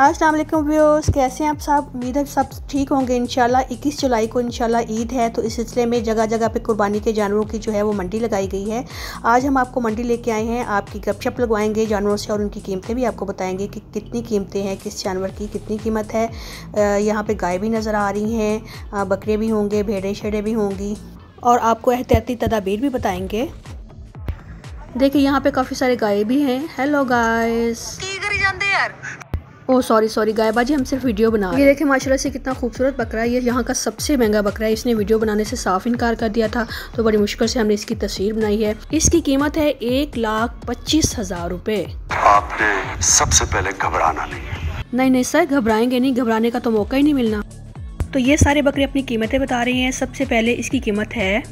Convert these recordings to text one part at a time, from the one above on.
अस्सलाम वालेकुम व्यूअर्स, कैसे हैं आप सब? उम्मीद है सब ठीक होंगे, इंशाल्लाह 21 जुलाई को इंशाल्लाह ईद है तो इस सिलसिले में जगह जगह पे कुर्बानी के जानवरों की जो है वो मंडी लगाई गई है। आज हम आपको मंडी लेके आए हैं, आपकी गपशप लगवाएँगे जानवरों से और उनकी कीमतें भी आपको बताएँगे कि कितनी कीमतें हैं, किस जानवर की कितनी कीमत है। यहाँ पर गाय भी नज़र आ रही हैं बकरे भी होंगे भेड़ें शेड़ें भी होंगी और आपको एहतियाती तदाबीर भी बताएँगे। देखिए, यहाँ पे काफ़ी सारे गाय भी हैं। Hello guys oh sorry sorry गाय बाजी हम सिर्फ़ वीडियो बना ये देखें माशाल्लाह से कितना खूबसूरत बकरा है। ये यहाँ का सबसे महँगा बकरा है। इसने वीडियो बनाने से साफ़ इनकार कर दिया था तो बड़ी मुश्किल से हमने इसकी तस्वीर बनाई है। इसकी कीमत है एक लाख पच्चीस हज़ार रूपए। आपने सबसे पहले घबराना नहीं नहीं नहीं सर घबराएँगे नहीं। घबराने का तो मौका ही नहीं मिलना। तो ये सारे बकरे अपनी कीमतें बता रहे हैं। सबसे पहले इसकी कीमत है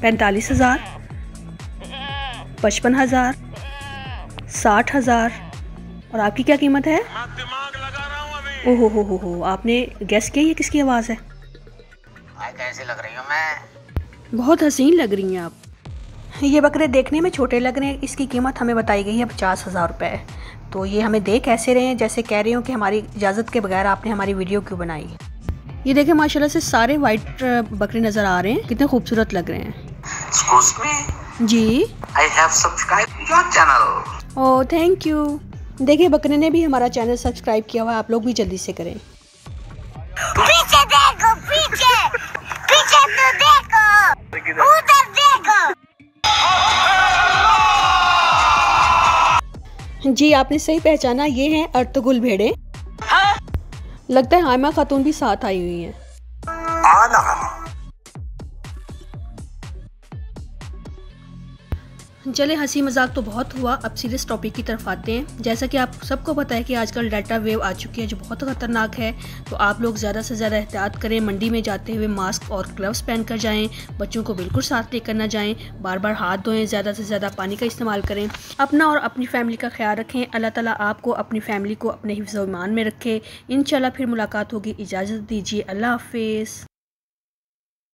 पैंतालीस हज़ार पचपन हज़ार साठ हज़ार। और आपकी क्या कीमत है? ओहो हो हो हो आपने गैस किया ये किसकी आवाज़ है? कैसी लग रही हूँ मैं? बहुत हसीन लग रही हैं आप। ये बकरे देखने में छोटे लग रहे हैं इसकी कीमत हमें बताई गई है पचास हज़ार रुपये तो ये हमें देख कैसे रहे हैं जैसे कह रही हूँ कि हमारी इजाज़त के बगैर आपने हमारी वीडियो क्यों बनाई? ये देखें माशाल्लाह से सारे वाइट बकरे नज़र आ रहे हैं कितने खूबसूरत लग रहे हैं। जी। I have subscribe your channel oh thank you देखिए बकरे ने भी हमारा चैनल सब्सक्राइब किया हुआ है आप लोग भी जल्दी से करें। पीछे देखो पीछे। पीछे तो देखो। उधर देखो। जी आपने सही पहचाना ये हैं अर्तगुल भेड़े। लगता है हाइमा खातून भी साथ आई हुई हैं। चले हँसी मज़ाक तो बहुत हुआ, अब सीरियस टॉपिक की तरफ़ आते हैं। जैसा कि आप सबको पता है कि आजकल डाटा वेव आ चुकी है, जो बहुत ख़तरनाक है। तो आप लोग ज़्यादा से ज़्यादा एहतियात करें, मंडी में जाते हुए मास्क और ग्लव्स पहन कर जाएँ, बच्चों को बिल्कुल साथ लेकर ना जाएँ बार बार हाथ धोएँ, ज़्यादा से ज़्यादा पानी का इस्तेमाल करें। अपना और अपनी फैमिली का ख्याल रखें, अल्लाह ताला आपको अपनी फैमिली को अपने हिफ्ज़ ईमान में रखे। इन फिर मुलाकात होगी, इजाज़त दीजिए, अल्लाह हाफिज़।